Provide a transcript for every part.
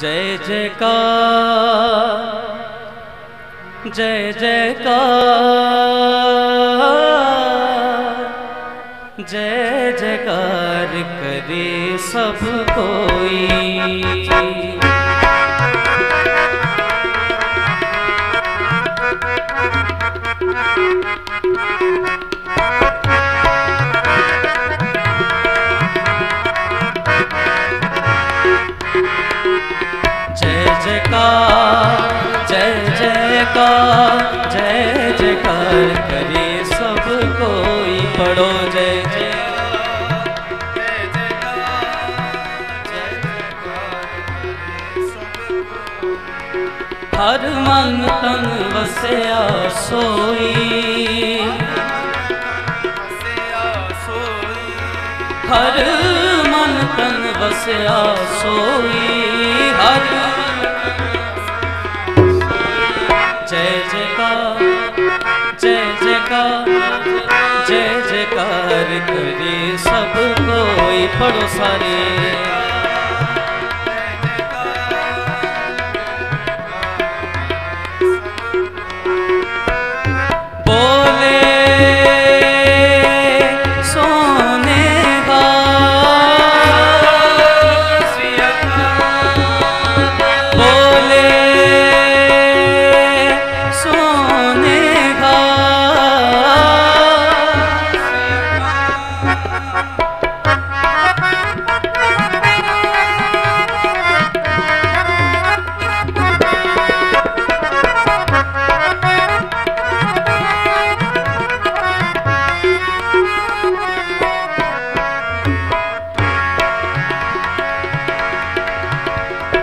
जय जयकार जय जयकार जय जयकार करे सब कोई। जय हर मन तन वसया सोई हर मन तन वसया सोई हर जय जयकार जय जयकार जय जयकार करे सब कोई पढ़ो सारे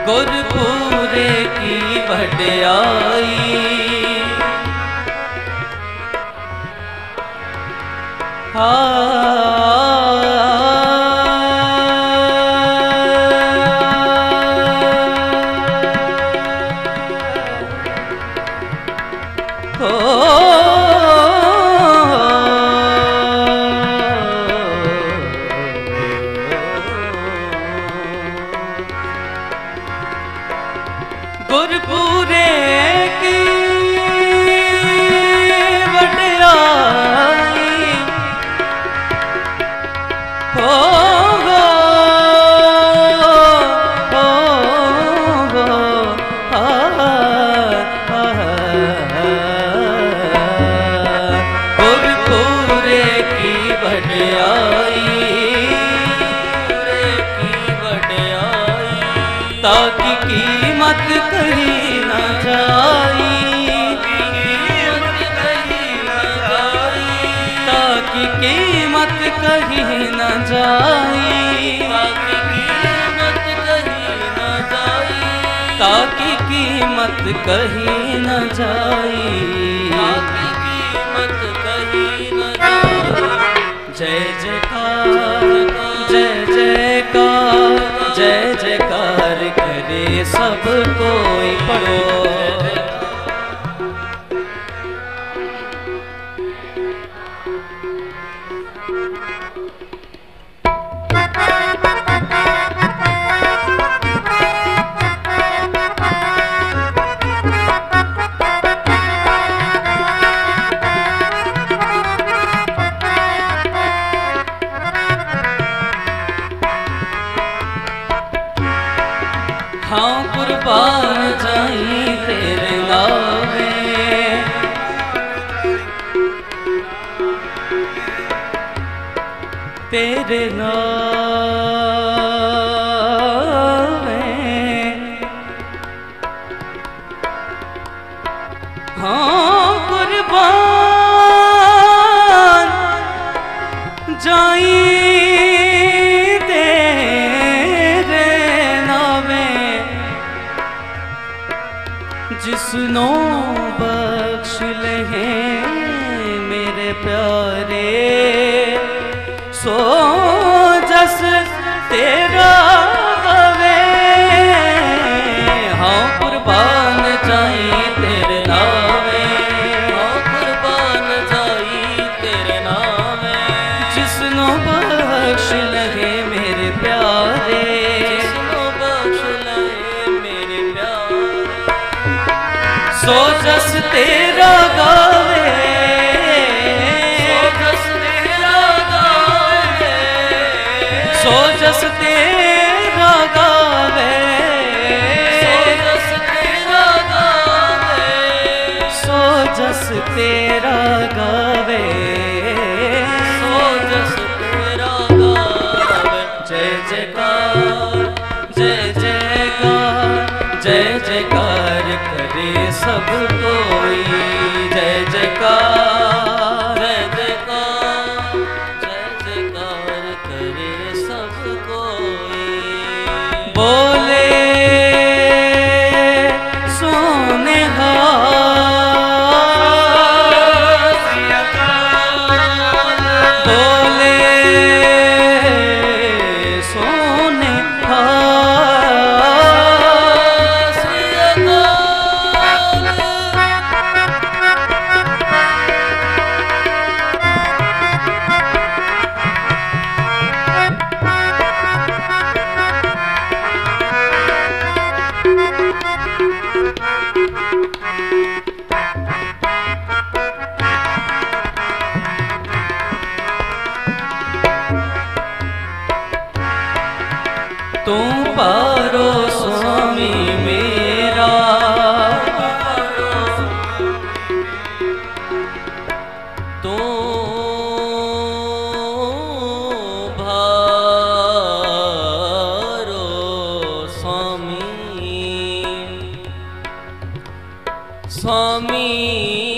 गुरपुरे की बढ़ाई गुरपुरे कहीं न जाई। ताकि कीमत कहीं न जाई। जय जयकार जय जयकार जय जयकार करे सब कोई पढ़ो कुर्बान जाई तेरे नावे तेरे नावे no. तेरा गावे। सो जस तेरा गावे। जय जयकार जय जयकार जय जयकार करे सब कोई। तू पारो स्वामी मेरा। तू भारो स्वामी। स्वामी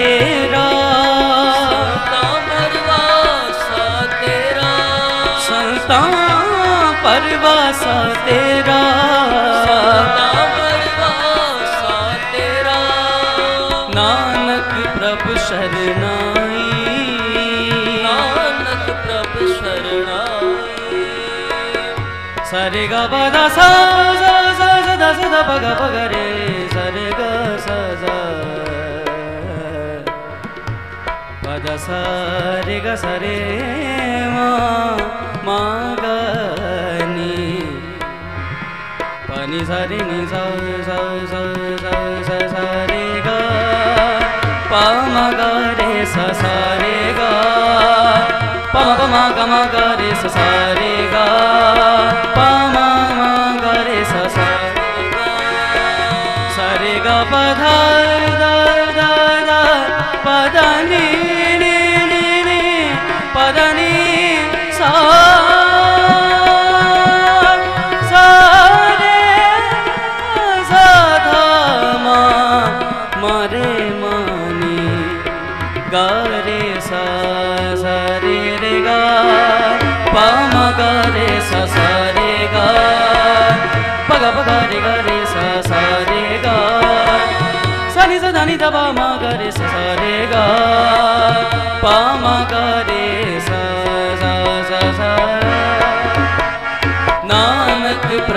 तेरा संता परवास तेरा संता परवास तेरा नानक प्रभु शरणाई नानक प्रभु शरणाई सरे ग द सा सा सा सा द सा रे ग सा रे मा मा ग सा रे नि सा सा सा सा सा सा रे ग प म ग रे सा सा रे ग प म प म ग म ग रे सा सा रे ग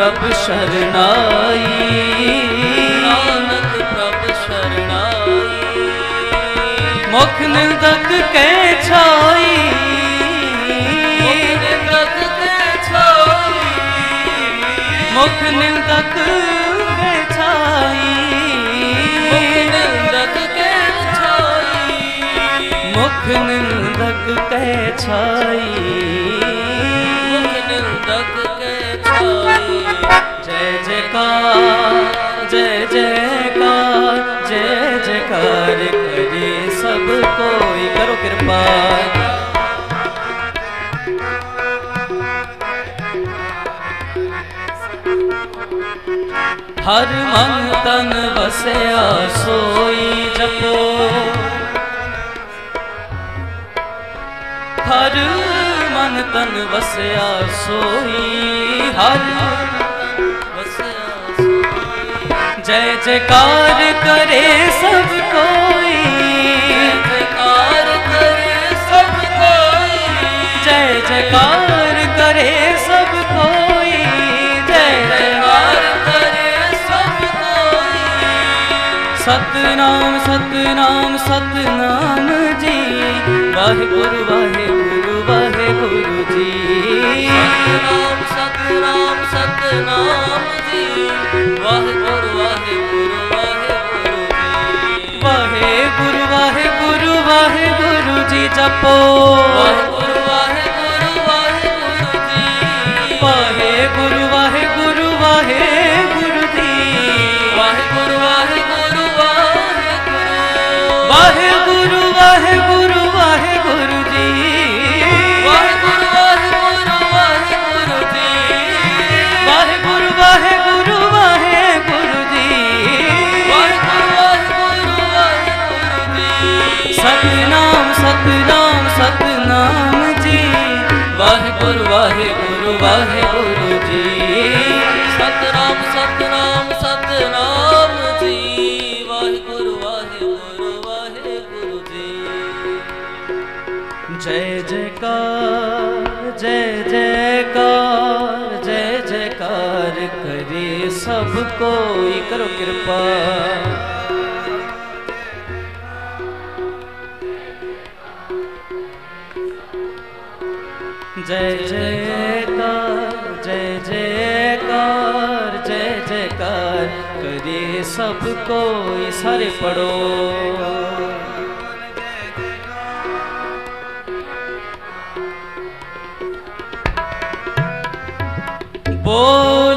प्रभु शरणाई। नानक प्रभु शरणाई मुख निंदक के छाई। मुख निंदक के छाई। मुख निंदक के छाई। जय जयकार जय जयकार जय जयकार, करे सब कोई करो कृपा। हर मन तन बसया सोई जपो। ਤਨ ਵਸਿਆ ਸੋਈ ਹਰ ਵਸਿਆ ਸੋਈ ਜੈ ਜੈਕਾਰ ਕਰੇ ਸਭ ਕੋਈ ਜੈਕਾਰ ਕਰੇ ਸਭ ਕੋਈ ਜੈ ਜੈਕਾਰ ਕਰੇ ਸਭ ਕੋਈ ਜੈ ਜੈਕਾਰ ਜੈਕਾਰ ਕਰੇ ਸਭ ਕੋਈ ਸਤਨਾਮ ਸਤਨਾਮ ਸਤਨਾਮ ਜੀ ਵਾਹਿਗੁਰੂ ਵਾਹਿਗੁਰੂ सतनाम सतनाम सतनाम जी। वाहे गुरु वाहे गुरु वाहे गुरु जी। वाहे गुरु वाहे गुरु वाहे गुरु जी जपो। वाहे जय जयकार जय जयकार जय जयकार करे सब कोई करो कृपा। जय जयकार जय जयकार जय जयकार करे सब कोई सारे पड़ो Oh